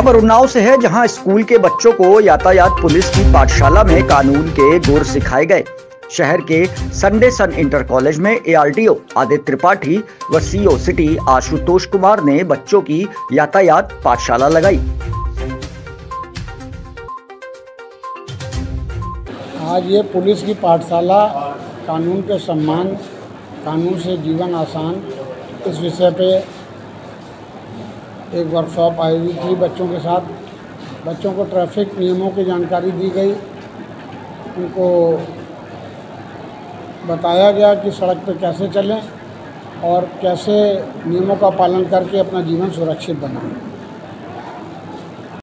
खबर उन्नाव से है, जहाँ स्कूल के बच्चों को यातायात पुलिस की पाठशाला में कानून के गुर सिखाए गए। शहर के संडे सन इंटर कॉलेज में एआरटीओ आदित्य त्रिपाठी व सीओ सिटी आशुतोष कुमार ने बच्चों की यातायात पाठशाला लगाई। आज ये पुलिस की पाठशाला कानून के सम्मान, कानून से जीवन आसान, इस विषय पे एक वर्कशॉप आयोजित की बच्चों के साथ। बच्चों को ट्रैफ़िक नियमों की जानकारी दी गई। उनको बताया गया कि सड़क पर कैसे चलें और कैसे नियमों का पालन करके अपना जीवन सुरक्षित बनाएँ।